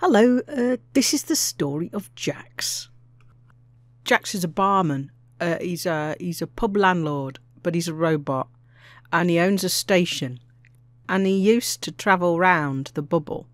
Hello, uh, this is the story of Jaques. Jaques is a barman. Uh, he's a he's a pub landlord, but he's a robot, and he owns a station. And he used to travel round the bubble,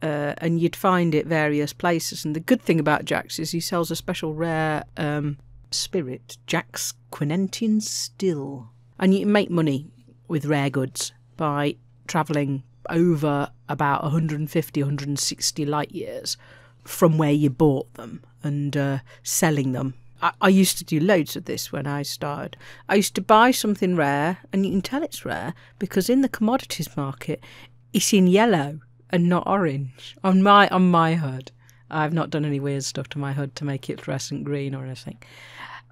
uh, and you'd find it various places. And the good thing about Jaques is he sells a special rare um, spirit, Jaques Quinentian Still, and you can make money with rare goods by travelling over about 150, 160 light years from where you bought them and uh, selling them. I, I used to do loads of this when I started. I used to buy something rare, and you can tell it's rare because in the commodities market, it's in yellow and not orange on my on my HUD. I've not done any weird stuff to my HUD to make it fluorescent green or anything.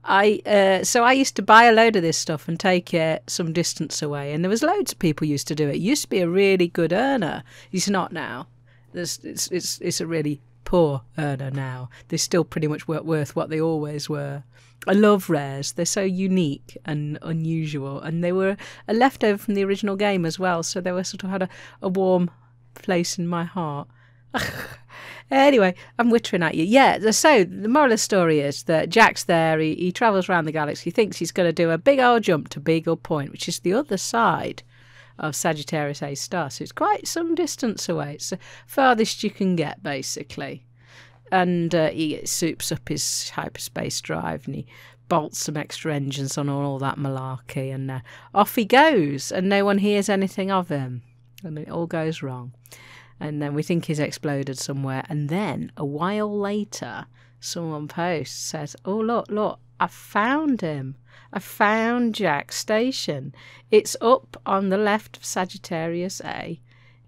I uh, so I used to buy a load of this stuff and take it some distance away, and there was loads of people used to do it. it used to be a really good earner. It's not now. There's, it's it's it's a really poor earner now. They're still pretty much worth what they always were. I love rares. They're so unique and unusual, and they were a leftover from the original game as well. So they were sort of had a, a warm place in my heart. anyway, I'm wittering at you. Yeah, so the moral of the story is that Jaques there. He, he travels around the galaxy. He thinks he's going to do a big old jump to Beagle Point, which is the other side of Sagittarius A star. So it's quite some distance away. It's the farthest you can get, basically. And uh, he soups up his hyperspace drive and he bolts some extra engines on all that malarkey. And uh, off he goes, and no one hears anything of him. And it all goes wrong and then we think he's exploded somewhere. And then a while later, someone posts says, "Oh look, look, I found him. I found Jaques Station. It's up on the left of Sagittarius A,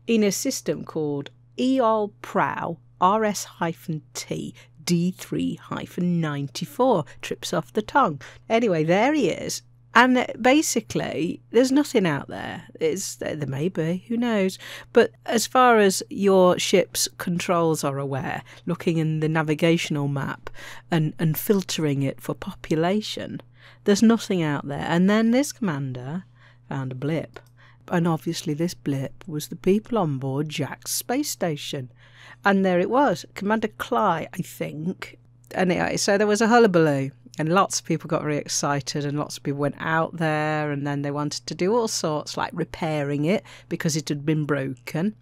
in a system called Eol Prou RS-T." D3 94 trips off the tongue. Anyway, there he is and basically, there's nothing out there. It's, there may be, who knows. But as far as your ship's controls are aware, looking in the navigational map and, and filtering it for population, there's nothing out there. And then this commander found a blip. And obviously, this blip was the people on board Jaques space station. And there it was, Commander Cly, I think. Anyway, so there was a hullabaloo and lots of people got really excited and lots of people went out there and then they wanted to do all sorts like repairing it because it had been broken.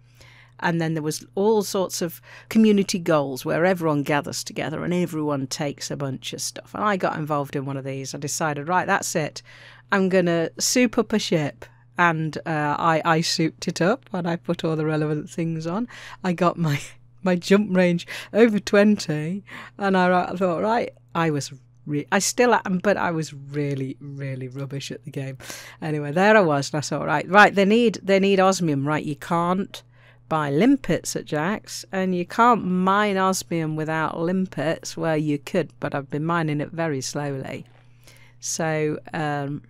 And then there was all sorts of community goals where everyone gathers together and everyone takes a bunch of stuff. And i got involved in one of these. I decided right that's it. I'm going to soup up a ship. And uh, I, I souped it up and i put all the relevant things on. I got my my jump range over 20 and I, I thought right i was I still am, but I was really, really rubbish at the game. Anyway, there I was, and I thought, right, right, they need they need osmium, right? You can't buy limpets at Jaques, and you can't mine osmium without limpets. Well, you could, but I've been mining it very slowly. So um,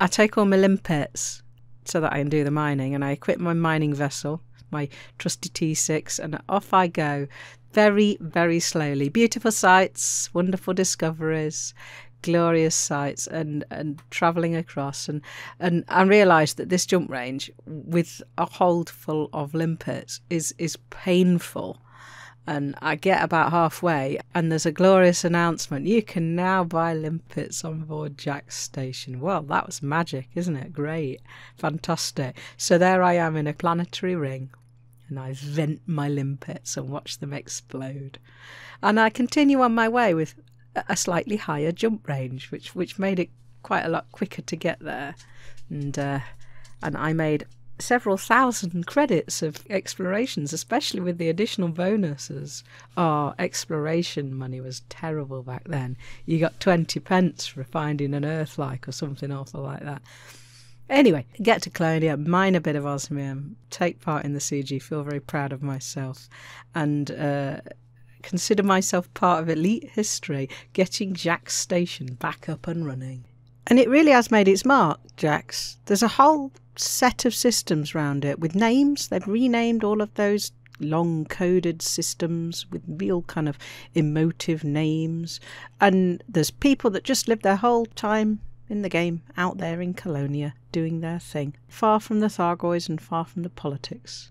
I take all my limpets so that I can do the mining, and I equip my mining vessel, my trusty T6, and off I go very, very slowly. Beautiful sights, wonderful discoveries, glorious sights, and, and travelling across. And, and I realised that this jump range, with a hold full of limpets, is, is painful. And I get about halfway, and there's a glorious announcement. You can now buy limpets on board Jaques station. Well, that was magic, isn't it? Great. Fantastic. So there I am in a planetary ring and I vent my limpets and watch them explode. And I continue on my way with a slightly higher jump range, which which made it quite a lot quicker to get there. And uh, and I made several thousand credits of explorations, especially with the additional bonuses. Our oh, exploration money was terrible back then. You got 20 pence for finding an Earth like or something awful like that. Anyway, get to Colonia, mine a bit of osmium, take part in the CG, feel very proud of myself, and uh, consider myself part of elite history, getting Jaques station back up and running. And it really has made its mark, Jaques. There's a whole set of systems around it with names. They've renamed all of those long coded systems with real kind of emotive names. And there's people that just live their whole time in the game out there in Colonia doing their thing, far from the Thargoids and far from the politics.